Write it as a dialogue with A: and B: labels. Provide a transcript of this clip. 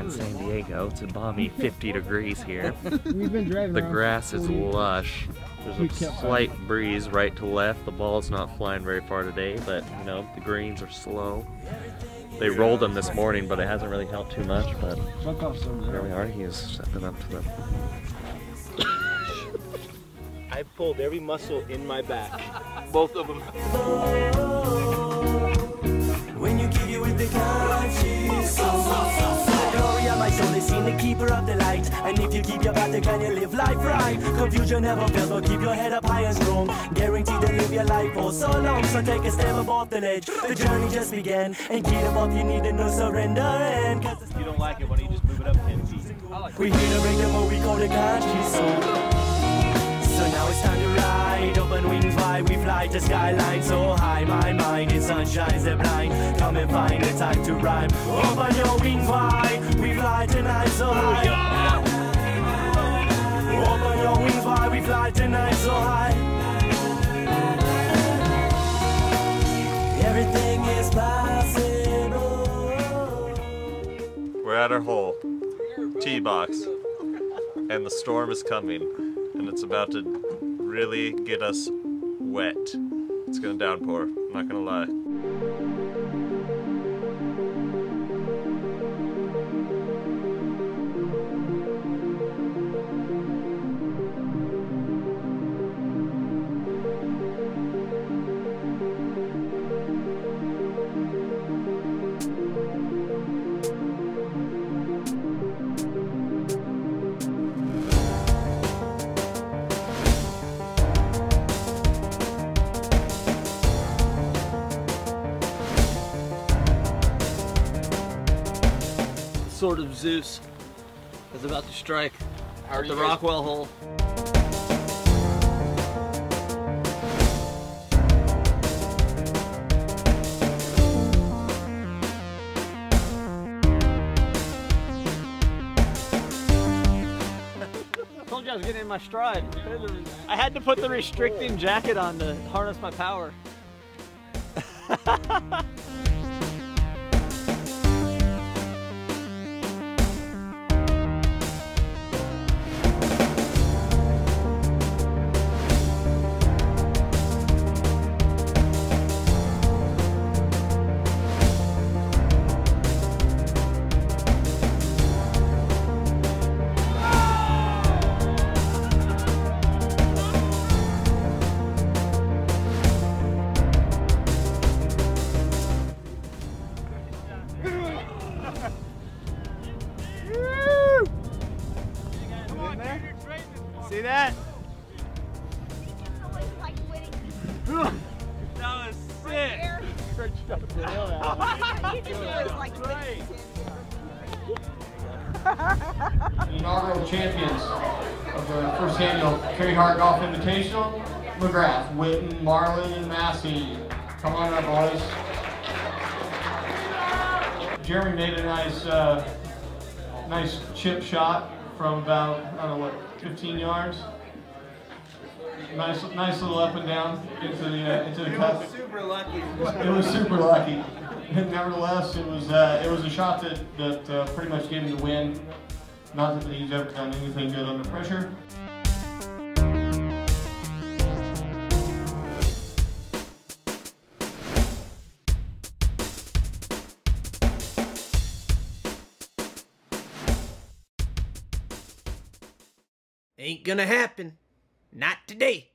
A: in San Diego. It's a balmy 50 degrees here.
B: We've been driving
A: The grass is lush. There's a
B: kept-
A: slight breeze right to left. The ball's not flying very far today, but you know, the greens are slow. They rolled them this morning, but it hasn't really helped too much. But
B: Fuck off some
A: there we are. He is stepping up to them.
C: I pulled every muscle in my back. Both of them.
D: The keeper of the light. And if you keep your back can you live life right? Confusion never fails but keep your head up high and strong. Guaranteed to live your life for so long. So take a step above the ledge. The journey just began. And keep them up you need to know surrender and the
C: You don't like it, why don't you just move it up 10 feet?
D: we here to break them what we call the conscious soul. Fly to skyline so high. My mind in sunshines the blind. Come and find the time to rhyme. Open your wings wide, we fly tonight so high. Open your wings wide, we fly tonight so high. Everything is possible.
A: We're at our hole, tee box, and the storm is coming, and it's about to really get us wet. It's gonna downpour. I'm not gonna lie.
E: Sword of Zeus is about to strike
C: How
E: at the Rockwell hole. told you I was getting in my stride. I had to put the restricting jacket on to harness my power. See that? That was sick.
F: inaugural champions of the first annual Carey Hart Golf Invitational, McGrath, Witten, Marlin, and Massey. Come on up, boys. Jeremy made a nice, uh, nice chip shot from about, I don't know what, 15 yards. Nice, nice little up and down into the, uh, into the cup.
C: Super lucky.
F: It was super lucky. Nevertheless, it was uh, it was a shot that that uh, pretty much gave him the win. Not that he's ever done anything good under pressure.
G: Ain't gonna happen. Not today.